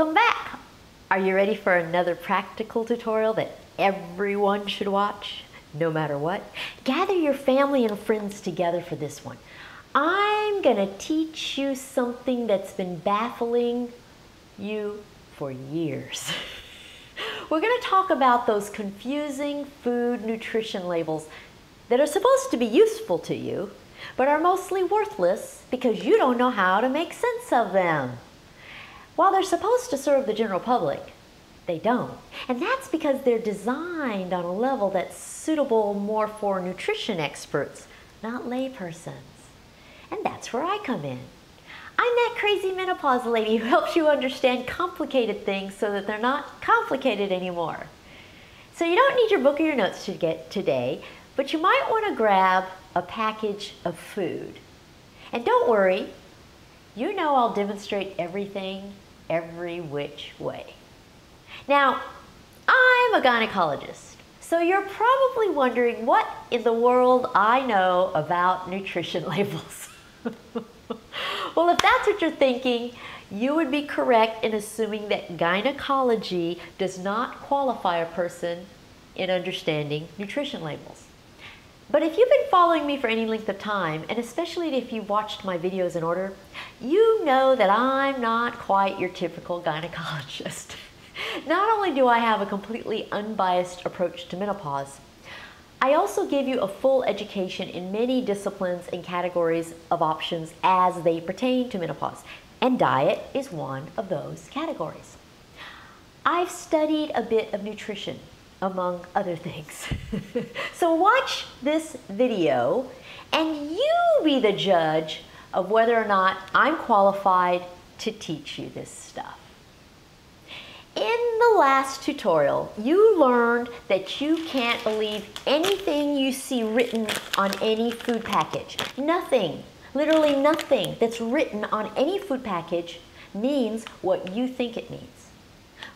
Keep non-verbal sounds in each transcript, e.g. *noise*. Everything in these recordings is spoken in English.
Welcome back! Are you ready for another practical tutorial that everyone should watch, no matter what? Gather your family and friends together for this one. I'm gonna teach you something that's been baffling you for years. *laughs* We're gonna talk about those confusing food nutrition labels that are supposed to be useful to you, but are mostly worthless because you don't know how to make sense of them. While they're supposed to serve the general public, they don't. And that's because they're designed on a level that's suitable more for nutrition experts, not laypersons. And that's where I come in. I'm that crazy menopause lady who helps you understand complicated things so that they're not complicated anymore. So you don't need your book or your notes to get today, but you might want to grab a package of food. And don't worry, you know I'll demonstrate everything every which way. Now, I'm a gynecologist, so you're probably wondering what in the world I know about nutrition *laughs* labels. *laughs* well, if that's what you're thinking, you would be correct in assuming that gynecology does not qualify a person in understanding nutrition labels. But if you've been following me for any length of time, and especially if you've watched my videos in order, you know that I'm not quite your typical gynecologist. *laughs* not only do I have a completely unbiased approach to menopause, I also give you a full education in many disciplines and categories of options as they pertain to menopause, and diet is one of those categories. I've studied a bit of nutrition among other things. *laughs* so watch this video and you be the judge of whether or not I'm qualified to teach you this stuff. In the last tutorial, you learned that you can't believe anything you see written on any food package. Nothing, literally nothing that's written on any food package means what you think it means.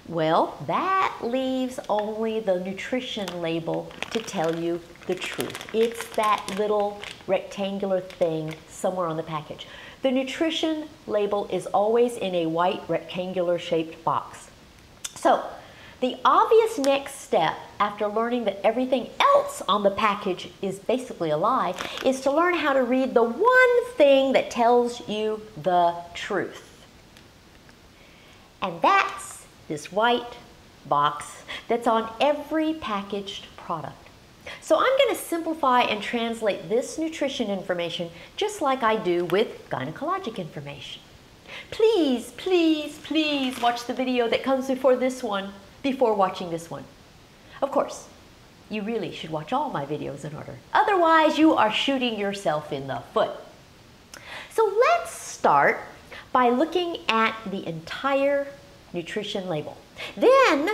Well, that leaves only the nutrition label to tell you the truth. It's that little rectangular thing somewhere on the package. The nutrition label is always in a white rectangular shaped box. So, the obvious next step after learning that everything else on the package is basically a lie is to learn how to read the one thing that tells you the truth. And that's this white box that's on every packaged product. So I'm going to simplify and translate this nutrition information just like I do with gynecologic information. Please, please, please watch the video that comes before this one before watching this one. Of course, you really should watch all my videos in order. Otherwise, you are shooting yourself in the foot. So let's start by looking at the entire nutrition label. Then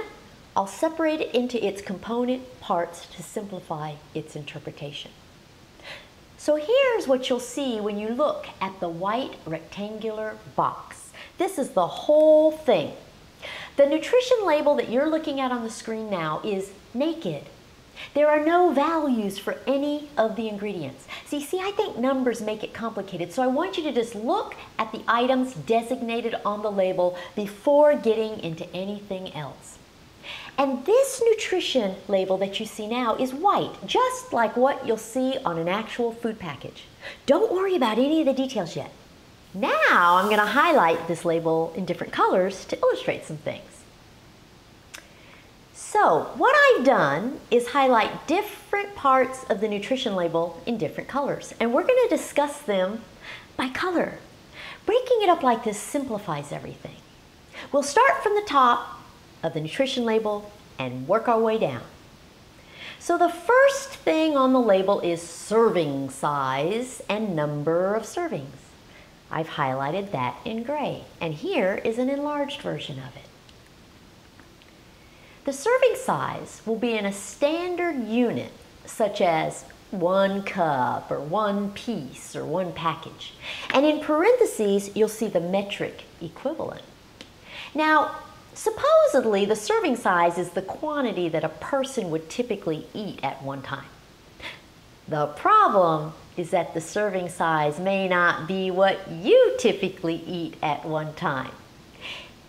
I'll separate it into its component parts to simplify its interpretation. So here's what you'll see when you look at the white rectangular box. This is the whole thing. The nutrition label that you're looking at on the screen now is naked. There are no values for any of the ingredients. See, see, I think numbers make it complicated, so I want you to just look at the items designated on the label before getting into anything else. And this nutrition label that you see now is white, just like what you'll see on an actual food package. Don't worry about any of the details yet. Now I'm going to highlight this label in different colors to illustrate some things. So what I've done is highlight different parts of the nutrition label in different colors. And we're going to discuss them by color. Breaking it up like this simplifies everything. We'll start from the top of the nutrition label and work our way down. So the first thing on the label is serving size and number of servings. I've highlighted that in gray, and here is an enlarged version of it. The serving size will be in a standard unit, such as one cup or one piece or one package. And in parentheses, you'll see the metric equivalent. Now, supposedly the serving size is the quantity that a person would typically eat at one time. The problem is that the serving size may not be what you typically eat at one time.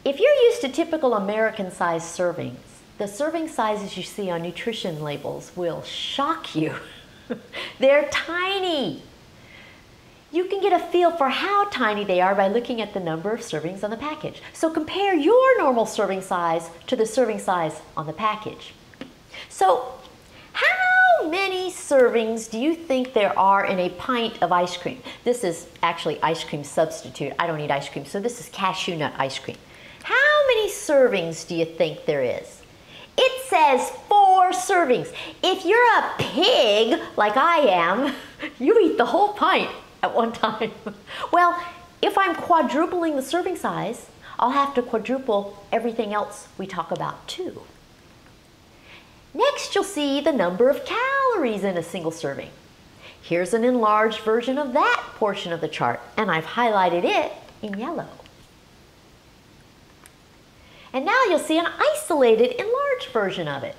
if you're used to typical American sized servings, the serving sizes you see on nutrition labels will shock you. *laughs* They're tiny. You can get a feel for how tiny they are by looking at the number of servings on the package. So compare your normal serving size to the serving size on the package. So how many servings do you think there are in a pint of ice cream? This is actually ice cream substitute. I don't eat ice cream, so this is cashew nut ice cream. How many servings do you think there is? It says four servings. If you're a pig, like I am, *laughs* you eat the whole pint at one time. *laughs* well, if I'm quadrupling the serving size, I'll have to quadruple everything else we talk about too. Next, you'll see the number of calories in a single serving. Here's an enlarged version of that portion of the chart, and I've highlighted it in yellow. And now you'll see an isolated enlarged version of it.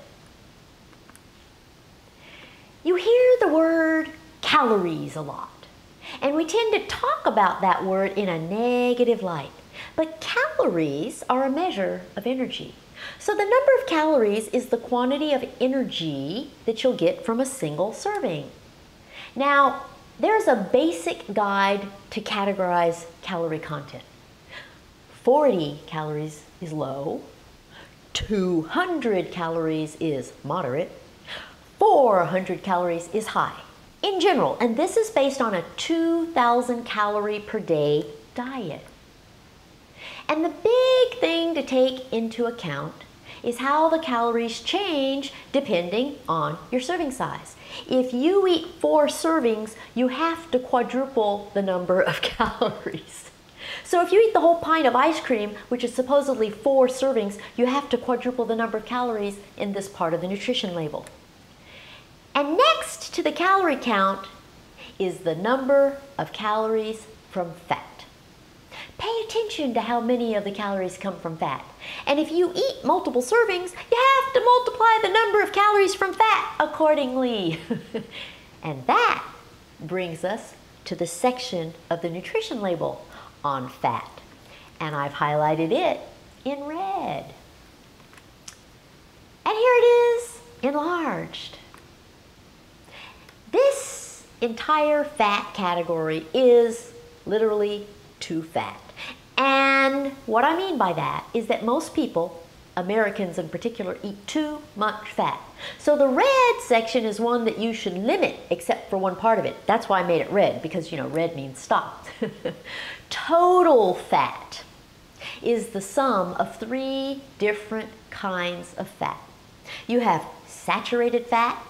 You hear the word calories a lot. And we tend to talk about that word in a negative light. But calories are a measure of energy. So the number of calories is the quantity of energy that you'll get from a single serving. Now, there's a basic guide to categorize calorie content. 40 calories is low, 200 calories is moderate, 400 calories is high in general, and this is based on a 2,000 calorie per day diet. And the big thing to take into account is how the calories change depending on your serving size. If you eat four servings, you have to quadruple the number of *laughs* calories. So if you eat the whole pint of ice cream, which is supposedly four servings, you have to quadruple the number of calories in this part of the nutrition label. And next to the calorie count is the number of calories from fat. Pay attention to how many of the calories come from fat. And if you eat multiple servings, you have to multiply the number of calories from fat accordingly. *laughs* and that brings us to the section of the nutrition label on fat. And I've highlighted it in red. And here it is enlarged. This entire fat category is literally too fat. And what I mean by that is that most people, Americans in particular, eat too much fat. So the red section is one that you should limit except for one part of it. That's why I made it red because, you know, red means stop. *laughs* Total fat is the sum of three different kinds of fat. You have saturated fat,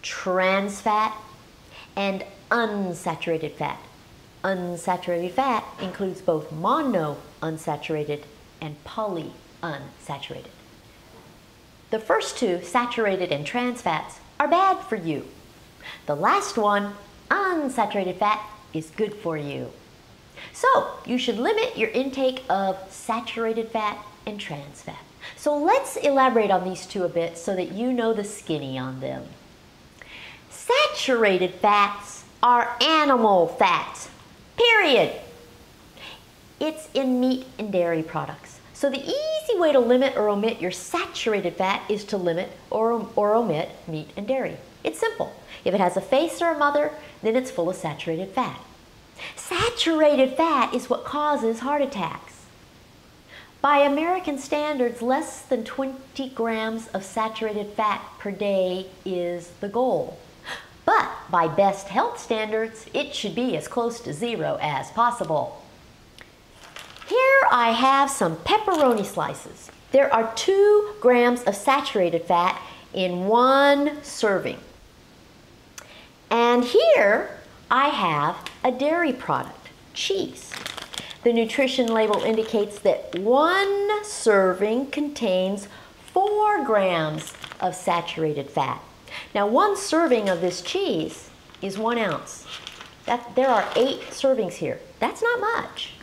trans fat, and unsaturated fat. Unsaturated fat includes both monounsaturated and polyunsaturated. The first two, saturated and trans fats, are bad for you. The last one, unsaturated fat, is good for you. So you should limit your intake of saturated fat and trans fat. So let's elaborate on these two a bit so that you know the skinny on them. Saturated fats are animal fats, period. It's in meat and dairy products. So the easy way to limit or omit your saturated fat is to limit or, or omit meat and dairy. It's simple. If it has a face or a mother, then it's full of saturated fat. Saturated fat is what causes heart attacks. By American standards, less than 20 grams of saturated fat per day is the goal. But by best health standards, it should be as close to zero as possible. Here I have some pepperoni slices. There are two grams of saturated fat in one serving. And here I have a dairy product, cheese. The nutrition label indicates that one serving contains four grams of saturated fat. Now one serving of this cheese is one ounce. That, there are eight servings here. That's not much.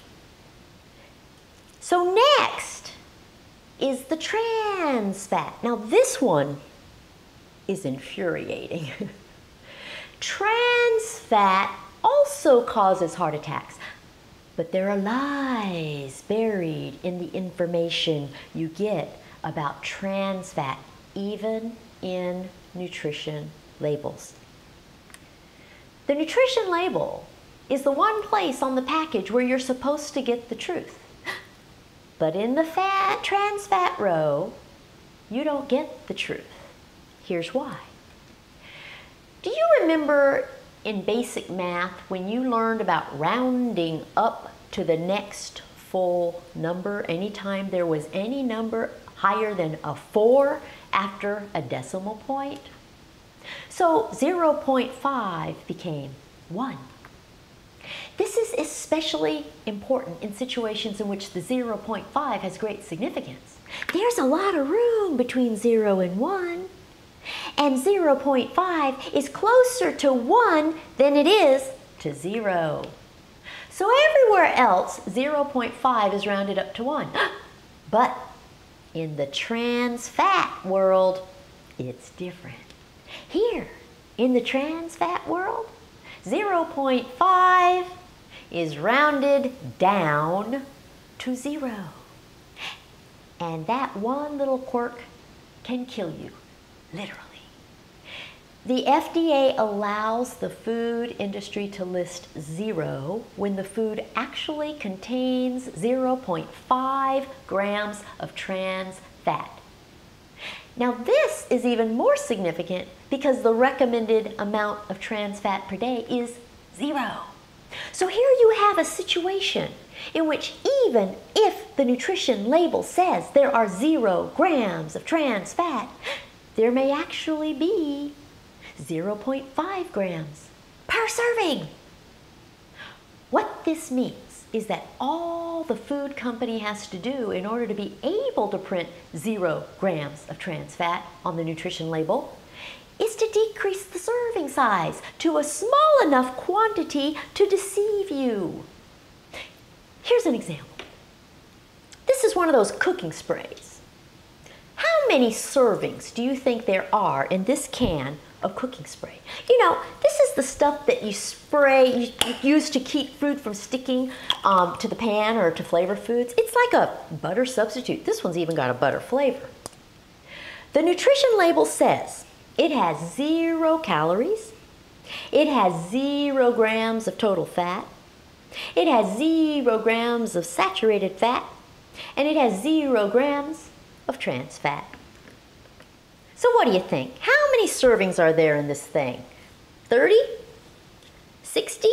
So next is the trans fat. Now this one is infuriating. *laughs* trans fat also causes heart attacks. But there are lies buried in the information you get about trans fat, even in nutrition labels. The nutrition label is the one place on the package where you're supposed to get the truth. But in the fat, trans fat row, you don't get the truth. Here's why. Do you remember in basic math when you learned about rounding up to the next full number anytime there was any number higher than a 4 after a decimal point? So 0.5 became 1. This is especially important in situations in which the 0.5 has great significance. There's a lot of room between 0 and 1 and 0.5 is closer to 1 than it is to 0. So everywhere else, 0.5 is rounded up to 1. *gasps* But in the trans fat world, it's different. Here, in the trans fat world, 0.5 is rounded down to 0. And that one little quirk can kill you literally. The FDA allows the food industry to list zero when the food actually contains 0.5 grams of trans fat. Now this is even more significant because the recommended amount of trans fat per day is zero. So here you have a situation in which even if the nutrition label says there are zero grams of trans fat, there may actually be 0.5 grams per serving. What this means is that all the food company has to do in order to be able to print zero grams of trans fat on the nutrition label is to decrease the serving size to a small enough quantity to deceive you. Here's an example. This is one of those cooking sprays. How many servings do you think there are in this can of cooking spray? You know, this is the stuff that you spray, you, use to keep food from sticking um, to the pan or to flavor foods. It's like a butter substitute. This one's even got a butter flavor. The nutrition label says it has zero calories, it has zero grams of total fat, it has zero grams of saturated fat, and it has zero grams of trans fat. So what do you think? How many servings are there in this thing? 30? 60?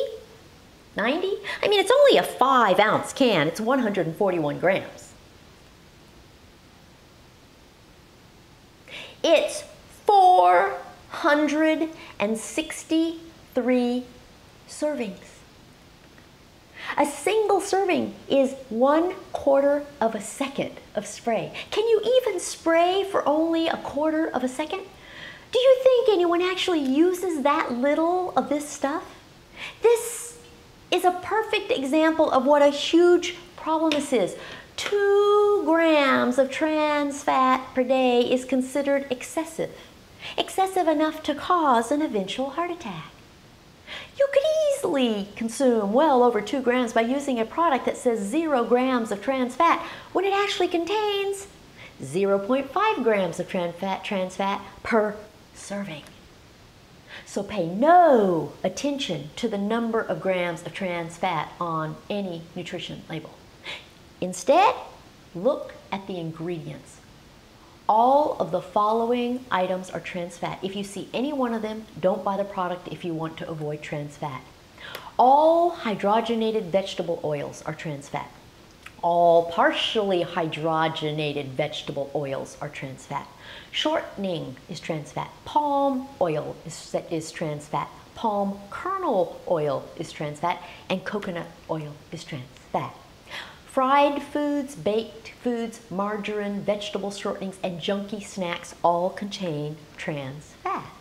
90? I mean, it's only a 5 ounce can. It's 141 grams. It's 463 servings. A single serving is one quarter of a second of spray. Can you even spray for only a quarter of a second? Do you think anyone actually uses that little of this stuff? This is a perfect example of what a huge problem this is. Two grams of trans fat per day is considered excessive. Excessive enough to cause an eventual heart attack. You could easily consume well over two grams by using a product that says zero grams of trans fat when it actually contains 0.5 grams of trans fat, trans fat per serving. So pay no attention to the number of grams of trans fat on any nutrition label. Instead, look at the ingredients. All of the following items are trans fat. If you see any one of them, don't buy the product if you want to avoid trans fat. All hydrogenated vegetable oils are trans fat. All partially hydrogenated vegetable oils are trans fat. Shortening is trans fat. Palm oil is, is trans fat. Palm kernel oil is trans fat. And coconut oil is trans fat. Fried foods, baked foods, margarine, vegetable shortenings, and junky snacks all contain trans fats.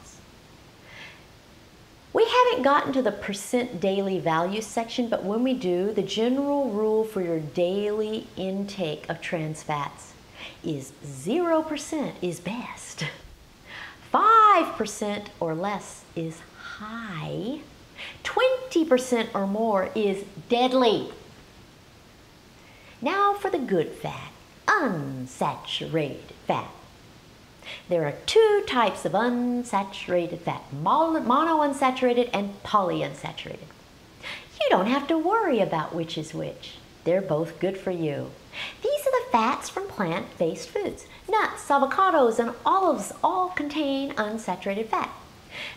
We haven't gotten to the percent daily value section, but when we do, the general rule for your daily intake of trans fats is 0% is best. 5% or less is high. 20% or more is deadly. Now for the good fat, unsaturated fat. There are two types of unsaturated fat, monounsaturated and polyunsaturated. You don't have to worry about which is which. They're both good for you. These are the fats from plant-based foods. Nuts, avocados, and olives all contain unsaturated fat.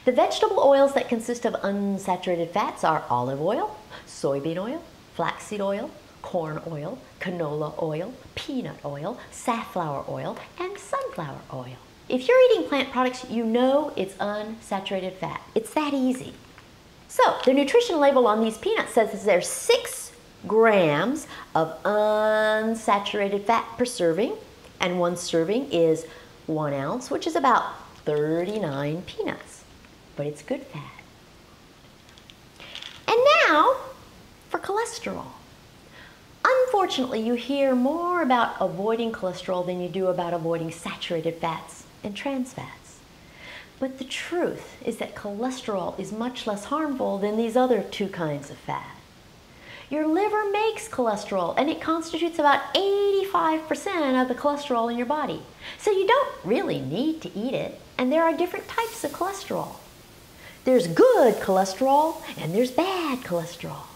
The vegetable oils that consist of unsaturated fats are olive oil, soybean oil, flaxseed oil, corn oil, canola oil, peanut oil, safflower oil, and sunflower oil. If you're eating plant products, you know it's unsaturated fat. It's that easy. So the nutrition label on these peanuts says there's six grams of unsaturated fat per serving, and one serving is one ounce, which is about 39 peanuts, but it's good fat. And now for cholesterol. Unfortunately, you hear more about avoiding cholesterol than you do about avoiding saturated fats and trans fats. But the truth is that cholesterol is much less harmful than these other two kinds of fat. Your liver makes cholesterol and it constitutes about 85% of the cholesterol in your body. So you don't really need to eat it, and there are different types of cholesterol. There's good cholesterol and there's bad cholesterol.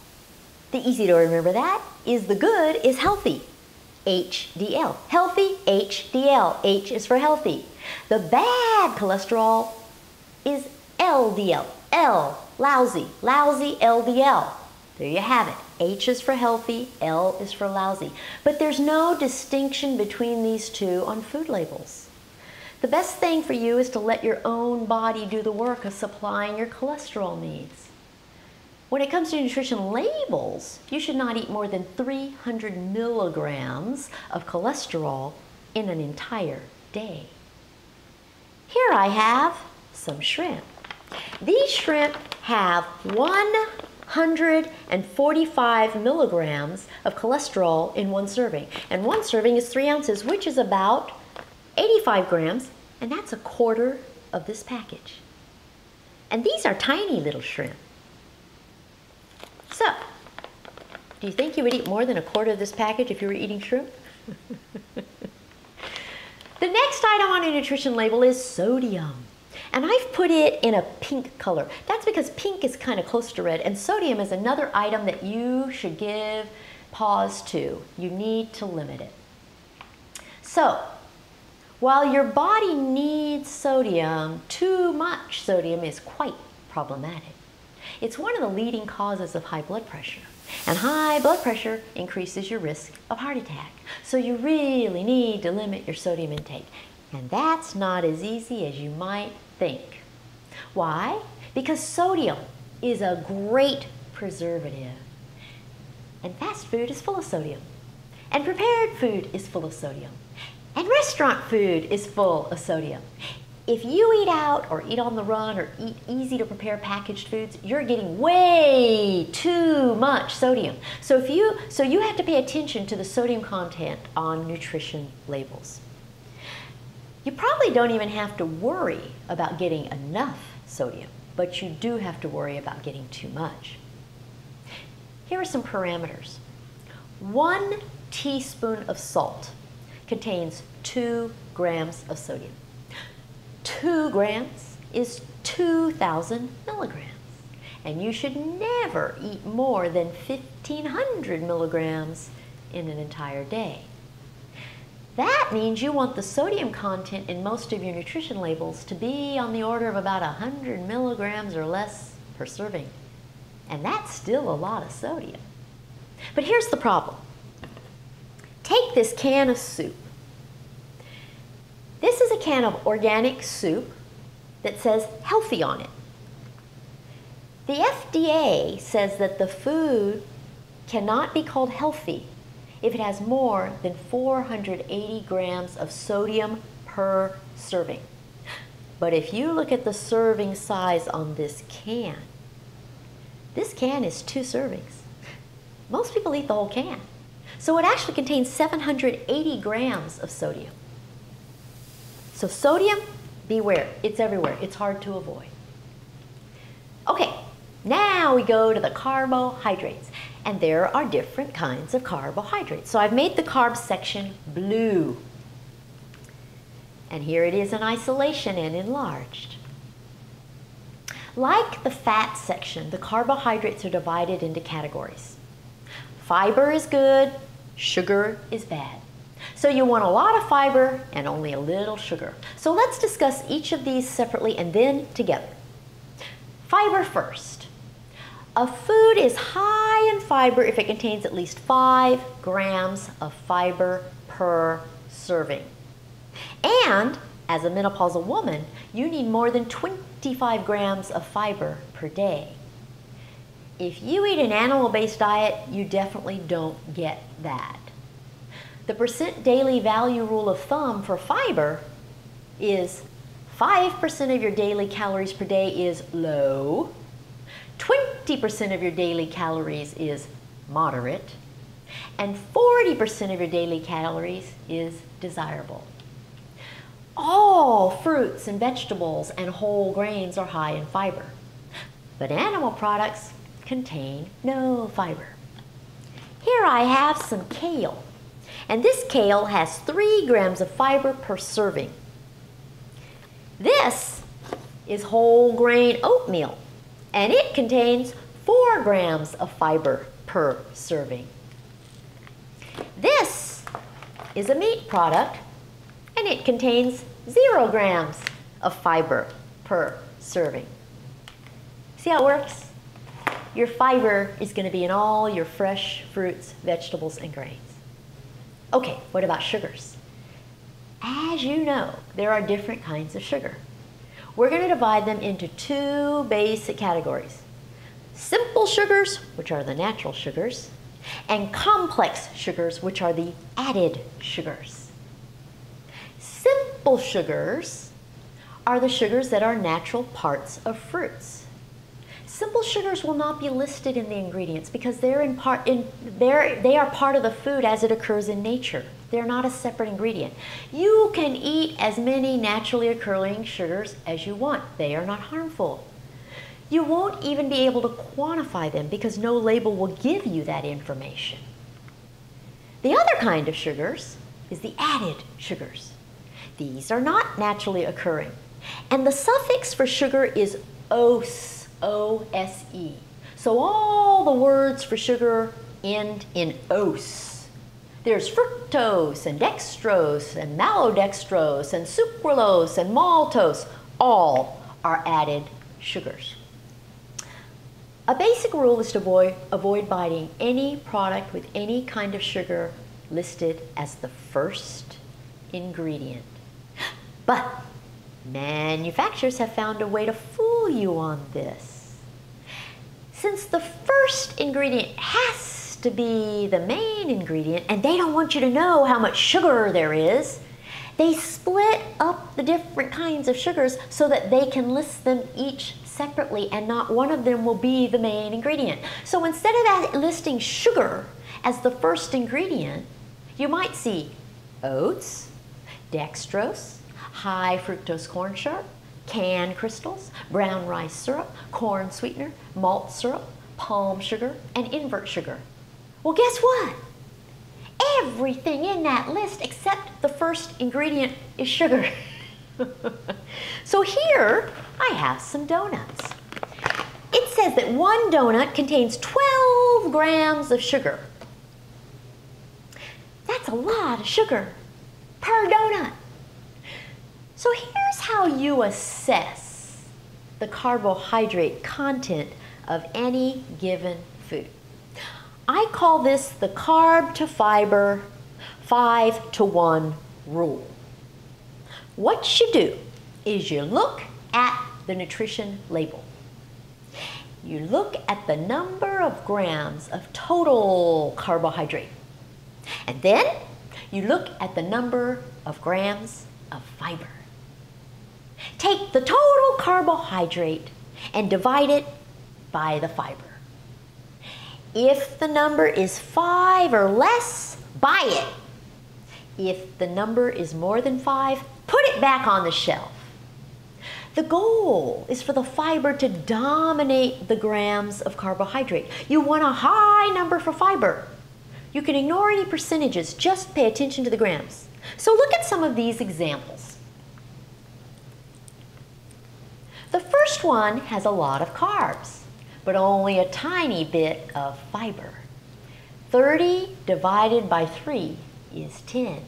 The easy to remember that is the good is healthy, HDL. Healthy, HDL. H is for healthy. The bad cholesterol is LDL. L, lousy. Lousy LDL. There you have it. H is for healthy, L is for lousy. But there's no distinction between these two on food labels. The best thing for you is to let your own body do the work of supplying your cholesterol needs. When it comes to nutrition labels, you should not eat more than 300 milligrams of cholesterol in an entire day. Here I have some shrimp. These shrimp have 145 milligrams of cholesterol in one serving. And one serving is three ounces, which is about 85 grams, and that's a quarter of this package. And these are tiny little shrimp. So, do you think you would eat more than a quarter of this package if you were eating shrimp? *laughs* The next item on a nutrition label is sodium. And I've put it in a pink color. That's because pink is kind of close to red, and sodium is another item that you should give pause to. You need to limit it. So, while your body needs sodium, too much sodium is quite problematic. It's one of the leading causes of high blood pressure. And high blood pressure increases your risk of heart attack. So you really need to limit your sodium intake. And that's not as easy as you might think. Why? Because sodium is a great preservative. And fast food is full of sodium. And prepared food is full of sodium. And restaurant food is full of sodium if you eat out or eat on the run or eat easy to prepare packaged foods, you're getting way too much sodium. So if you so you have to pay attention to the sodium content on nutrition labels. You probably don't even have to worry about getting enough sodium, but you do have to worry about getting too much. Here are some parameters. One teaspoon of salt contains two grams of sodium. 2 grams is 2,000 milligrams. And you should never eat more than 1,500 milligrams in an entire day. That means you want the sodium content in most of your nutrition labels to be on the order of about 100 milligrams or less per serving. And that's still a lot of sodium. But here's the problem. Take this can of soup this is a can of organic soup that says healthy on it. The FDA says that the food cannot be called healthy if it has more than 480 grams of sodium per serving. But if you look at the serving size on this can, this can is two servings. Most people eat the whole can. So it actually contains 780 grams of sodium. So sodium, beware. It's everywhere. It's hard to avoid. Okay, now we go to the carbohydrates. And there are different kinds of carbohydrates. So I've made the carb section blue. And here it is in isolation and enlarged. Like the fat section, the carbohydrates are divided into categories. Fiber is good, sugar is bad. So you want a lot of fiber and only a little sugar. So let's discuss each of these separately and then together. Fiber first. A food is high in fiber if it contains at least 5 grams of fiber per serving. And as a menopausal woman, you need more than 25 grams of fiber per day. If you eat an animal-based diet, you definitely don't get that. The percent daily value rule of thumb for fiber is 5% of your daily calories per day is low, 20% of your daily calories is moderate, and 40% of your daily calories is desirable. All fruits and vegetables and whole grains are high in fiber, but animal products contain no fiber. Here I have some kale. And this kale has 3 grams of fiber per serving. This is whole grain oatmeal, and it contains 4 grams of fiber per serving. This is a meat product, and it contains 0 grams of fiber per serving. See how it works? Your fiber is going to be in all your fresh fruits, vegetables, and grains. Okay, what about sugars? As you know, there are different kinds of sugar. We're going to divide them into two basic categories. Simple sugars, which are the natural sugars, and complex sugars, which are the added sugars. Simple sugars are the sugars that are natural parts of fruits. Simple sugars will not be listed in the ingredients because they're in part in they're, they are part of the food as it occurs in nature. They're not a separate ingredient. You can eat as many naturally occurring sugars as you want. They are not harmful. You won't even be able to quantify them because no label will give you that information. The other kind of sugars is the added sugars. These are not naturally occurring. And the suffix for sugar is ose. O-S-E. So all the words for sugar end in ose. There's fructose and dextrose and maltodextrose and sucralose and maltose. All are added sugars. A basic rule is to avoid, avoid buying any product with any kind of sugar listed as the first ingredient. But manufacturers have found a way to fool you on this. Since the first ingredient has to be the main ingredient and they don't want you to know how much sugar there is, they split up the different kinds of sugars so that they can list them each separately and not one of them will be the main ingredient. So instead of listing sugar as the first ingredient, you might see oats, dextrose, high fructose corn syrup, cane crystals, brown rice syrup, corn sweetener, malt syrup, palm sugar, and invert sugar. Well, guess what? Everything in that list except the first ingredient is sugar. *laughs* so here I have some donuts. It says that one donut contains 12 grams of sugar. That's a lot of sugar per donut. So here's how you assess the carbohydrate content of any given food. I call this the carb to fiber 5 to 1 rule. What you do is you look at the nutrition label. You look at the number of grams of total carbohydrate. And then you look at the number of grams of fiber. Take the total carbohydrate and divide it by the fiber. If the number is five or less, buy it. If the number is more than five, put it back on the shelf. The goal is for the fiber to dominate the grams of carbohydrate. You want a high number for fiber. You can ignore any percentages, just pay attention to the grams. So look at some of these examples. The first one has a lot of carbs, but only a tiny bit of fiber. 30 divided by 3 is 10.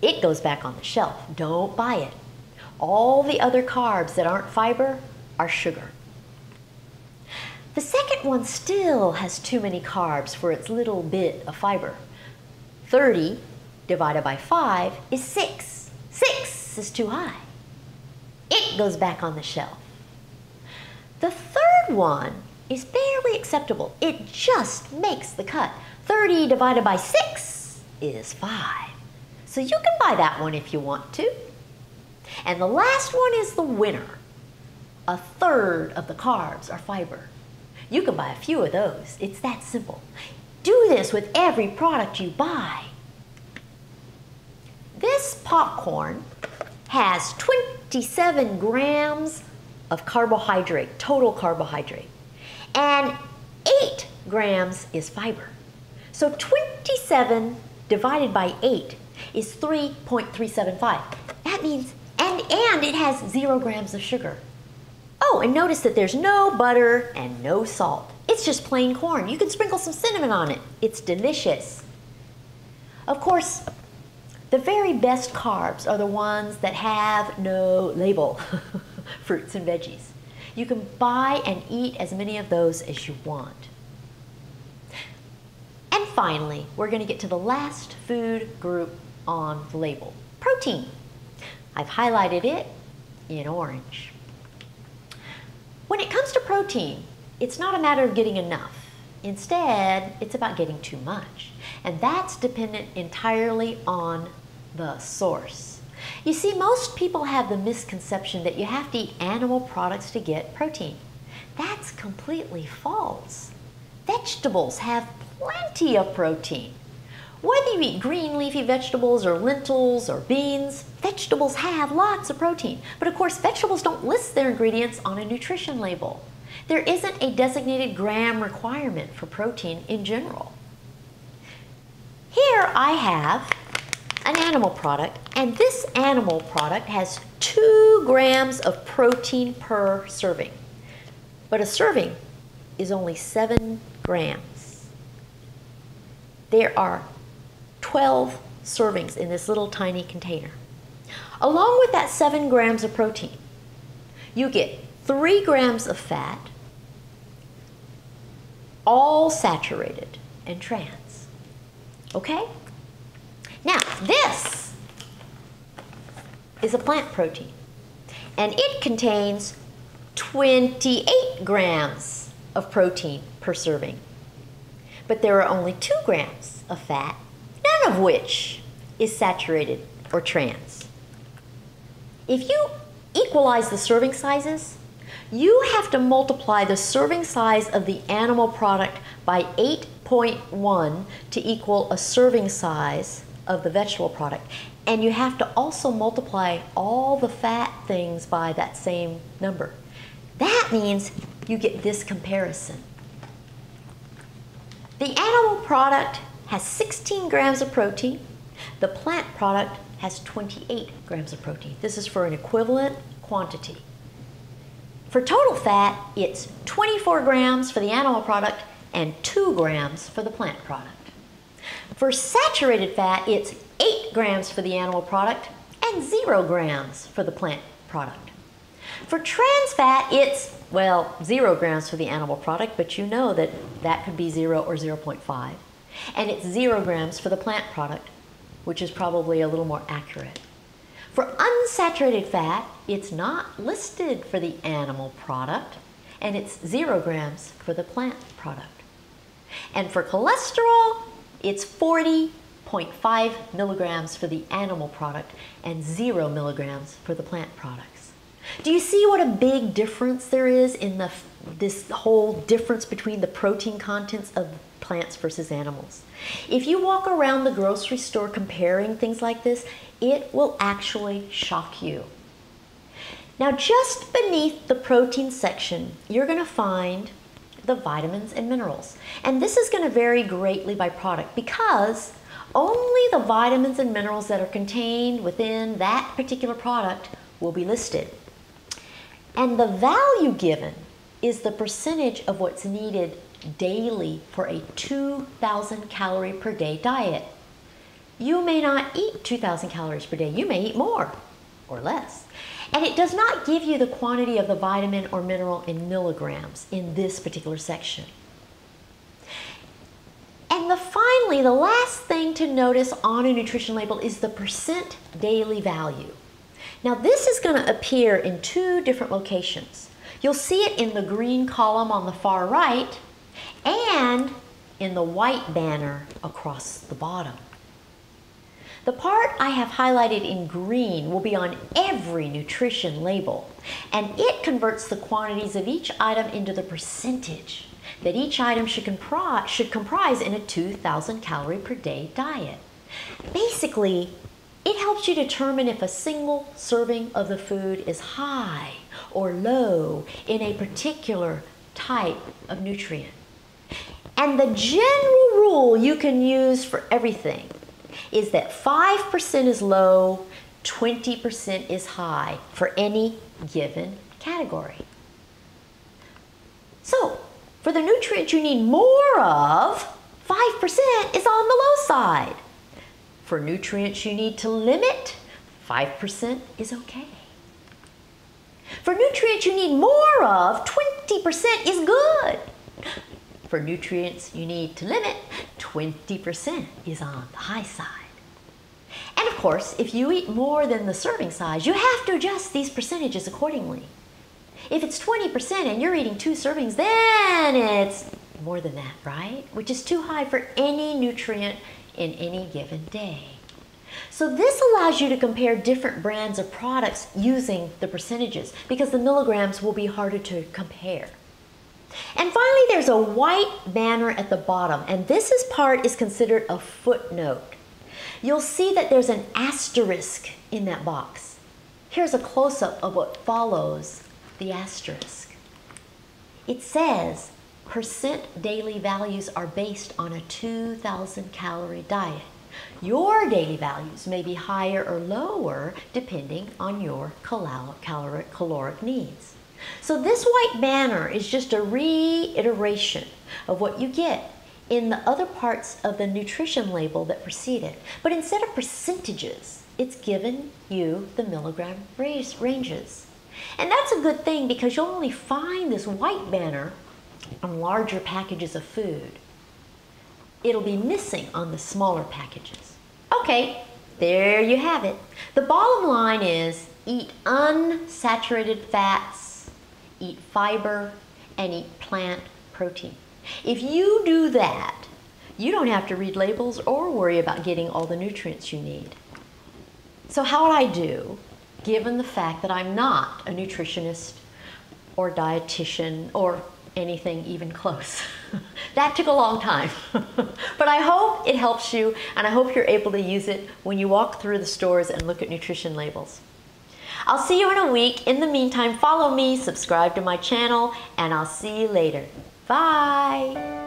It goes back on the shelf. Don't buy it. All the other carbs that aren't fiber are sugar. The second one still has too many carbs for its little bit of fiber. 30 divided by 5 is 6. 6 is too high. It goes back on the shelf. The third one is barely acceptable. It just makes the cut. 30 divided by 6 is 5. So you can buy that one if you want to. And the last one is the winner. A third of the carbs are fiber. You can buy a few of those. It's that simple. Do this with every product you buy. This popcorn has 27 grams of carbohydrate, total carbohydrate, and 8 grams is fiber. So 27 divided by 8 is 3.375. That means, and, and it has 0 grams of sugar. Oh, and notice that there's no butter and no salt. It's just plain corn. You can sprinkle some cinnamon on it. It's delicious. Of course, the very best carbs are the ones that have no label, *laughs* fruits and veggies. You can buy and eat as many of those as you want. And finally, we're going to get to the last food group on the label, protein. I've highlighted it in orange. When it comes to protein, it's not a matter of getting enough. Instead, it's about getting too much. And that's dependent entirely on the source. You see, most people have the misconception that you have to eat animal products to get protein. That's completely false. Vegetables have plenty of protein. Whether you eat green leafy vegetables or lentils or beans, vegetables have lots of protein. But of course, vegetables don't list their ingredients on a nutrition label. There isn't a designated gram requirement for protein in general. Here I have an animal product, and this animal product has two grams of protein per serving. But a serving is only seven grams. There are 12 servings in this little tiny container. Along with that 7 grams of protein, you get 3 grams of fat, all saturated and trans. Okay? Now, this is a plant protein, and it contains 28 grams of protein per serving. But there are only 2 grams of fat none of which is saturated or trans. If you equalize the serving sizes, you have to multiply the serving size of the animal product by 8.1 to equal a serving size of the vegetable product. And you have to also multiply all the fat things by that same number. That means you get this comparison. The animal product has 16 grams of protein. The plant product has 28 grams of protein. This is for an equivalent quantity. For total fat, it's 24 grams for the animal product and 2 grams for the plant product. For saturated fat, it's 8 grams for the animal product and 0 grams for the plant product. For trans fat, it's, well, 0 grams for the animal product, but you know that that could be 0 or 0.5 and it's zero grams for the plant product, which is probably a little more accurate. For unsaturated fat, it's not listed for the animal product, and it's zero grams for the plant product. And for cholesterol, it's 40.5 milligrams for the animal product and zero milligrams for the plant products. Do you see what a big difference there is in the, this whole difference between the protein contents of plants versus animals. If you walk around the grocery store comparing things like this, it will actually shock you. Now just beneath the protein section, you're going to find the vitamins and minerals. And this is going to vary greatly by product because only the vitamins and minerals that are contained within that particular product will be listed. And the value given is the percentage of what's needed daily for a 2,000 calorie per day diet. You may not eat 2,000 calories per day. You may eat more or less. And it does not give you the quantity of the vitamin or mineral in milligrams in this particular section. And the, finally, the last thing to notice on a nutrition label is the percent daily value. Now this is going to appear in two different locations. You'll see it in the green column on the far right and in the white banner across the bottom. The part I have highlighted in green will be on every nutrition label, and it converts the quantities of each item into the percentage that each item should comprise, should comprise in a 2,000 calorie per day diet. Basically, it helps you determine if a single serving of the food is high or low in a particular type of nutrient. And the general rule you can use for everything is that 5% is low, 20% is high for any given category. So, for the nutrients you need more of, 5% is on the low side. For nutrients you need to limit, 5% is okay. For nutrients you need more of, 20% is good. For nutrients you need to limit, 20% is on the high side. And of course, if you eat more than the serving size, you have to adjust these percentages accordingly. If it's 20% and you're eating two servings, then it's more than that, right? Which is too high for any nutrient in any given day. So this allows you to compare different brands of products using the percentages because the milligrams will be harder to compare. And finally, there's a white banner at the bottom, and this is part is considered a footnote. You'll see that there's an asterisk in that box. Here's a close-up of what follows the asterisk. It says, percent daily values are based on a 2,000 calorie diet. Your daily values may be higher or lower depending on your caloric, caloric needs. So this white banner is just a reiteration of what you get in the other parts of the nutrition label that precede it. But instead of percentages, it's given you the milligram ranges. And that's a good thing because you'll only find this white banner on larger packages of food. It'll be missing on the smaller packages. Okay, there you have it. The bottom line is eat unsaturated fats eat fiber, and eat plant protein. If you do that, you don't have to read labels or worry about getting all the nutrients you need. So how would I do, given the fact that I'm not a nutritionist or dietitian or anything even close? *laughs* that took a long time. *laughs* but I hope it helps you and I hope you're able to use it when you walk through the stores and look at nutrition labels. I'll see you in a week. In the meantime, follow me, subscribe to my channel, and I'll see you later. Bye.